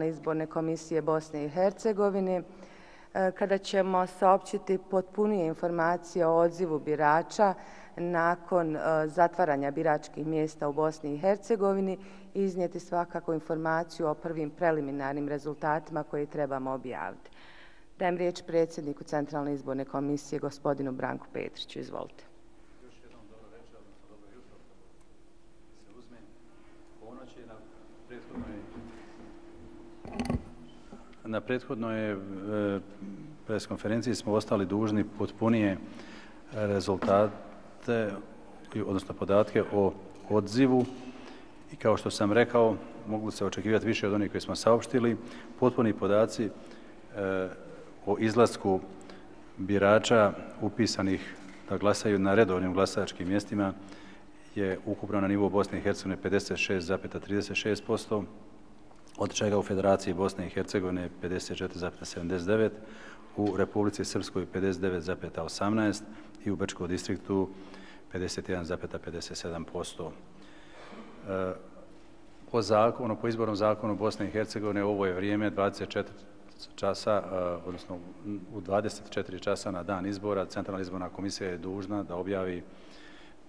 izborne komisije Bosne i Hercegovine, e, kada ćemo saopćiti potpunije informacije o odzivu birača nakon e, zatvaranja biračkih mjesta u Bosni i Hercegovini i iznijeti svakako informaciju o prvim preliminarnim rezultatima koje trebamo objaviti. Dajem riječ predsjedniku Centralne izborne komisije, gospodinu Branku Petriću. Izvolite. Još jednom dobro večer, dobro jutro. Se uzme ponoći Na prethodnoj na e, preskonferenciji smo ostali dužni potpunije rezultate, odnosno podatke o odzivu. I kao što sam rekao, mogu se očekivati više od onih koji smo saopštili, potpuni podaci e, o izlasku birača upisanih da glasaju na redovnim glasačkim mjestima je ukupno na nivou Bosne i Hercegovine 56,36%, od čega u Federaciji Bosne i Hercegovine 54,79%, u Republici Srpskoj 59,18% i u Brčkom distriktu 51,57%. E, po zakonu, po izbornom zakonu Bosne i Hercegovine ovo je vrijeme 24 časa, e, odnosno u 24 časa na dan izbora, Centralna izborna komisija je dužna da objavi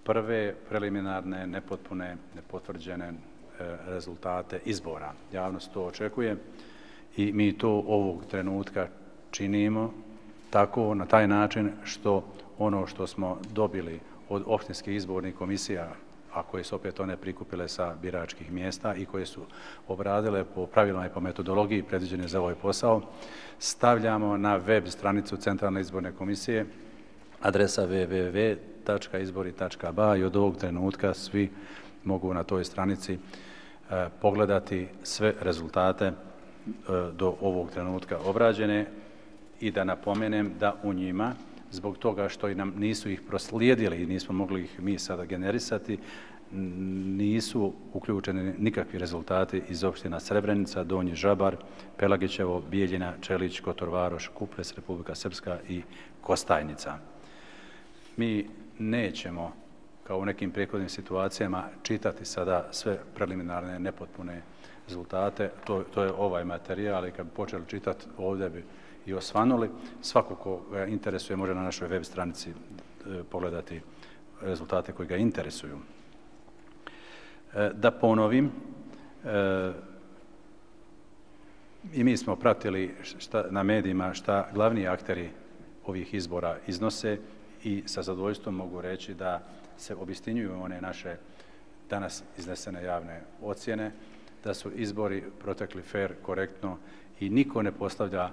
prve preliminarne, nepotpune, nepotvrđene E, rezultate izbora. Javnost to očekuje i mi to ovog trenutka činimo tako, na taj način što ono što smo dobili od opštinskih izbornih komisija, a koje su opet one prikupile sa biračkih mjesta i koje su obradile po pravilama i po metodologiji predviđene za ovaj posao, stavljamo na web stranicu Centralne izborne komisije adresa www.izbori.ba i od ovog trenutka svi mogu na toj stranici e, pogledati sve rezultate e, do ovog trenutka obrađene i da napomenem da u njima, zbog toga što i nam nisu ih proslijedili i nismo mogli ih mi sada generisati, nisu uključeni nikakvi rezultati iz opština Srebrenica, Donji Žabar, Pelagićevo, Bijeljina, Čelić, Kotorvaroš, Kupres, Republika Srpska i Kostajnica. Mi nećemo kao u nekim prijekodnim situacijama, čitati sada sve preliminarne, nepotpune rezultate. To, to je ovaj materijal i kad bi počeli čitati ovdje bi i osvanuli. Svako ko ga interesuje može na našoj web stranici e, pogledati rezultate koji ga interesuju. E, da ponovim, e, i mi smo pratili šta, na medijima šta glavni akteri ovih izbora iznose i sa zadovoljstvom mogu reći da se obistinjuju one naše danas iznesene javne ocjene, da su izbori protekli fair, korektno i niko ne postavlja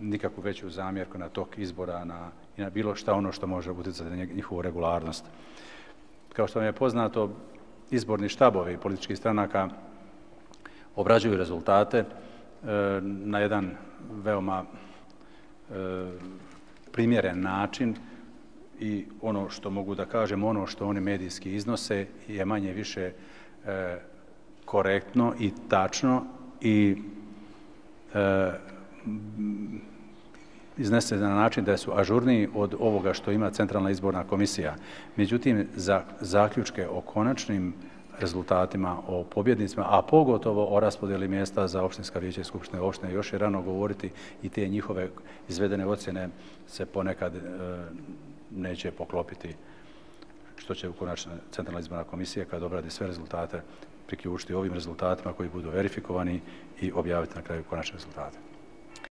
nikakvu veću zamjerku na tok izbora na, i na bilo šta ono što može utjecati na njihovu regularnost. Kao što vam je poznato, izborni štabovi političkih stranaka obrađuju rezultate e, na jedan veoma e, primjeren način, i ono što mogu da kažem, ono što oni medijski iznose je manje više e, korektno i tačno i e, iznese na način da su ažurniji od ovoga što ima Centralna izborna komisija. Međutim, za zaključke o konačnim rezultatima, o pobjednicima, a pogotovo o raspodjeli mjesta za opštinska vijeća i skupštine opštine, još je rano govoriti i te njihove izvedene ocjene se ponekad e, neće poklopiti što će u konačno Centralna izborna komisija kada obradi sve rezultate priključiti ovim rezultatima koji budu verifikovani i objaviti na kraju konačne rezultate.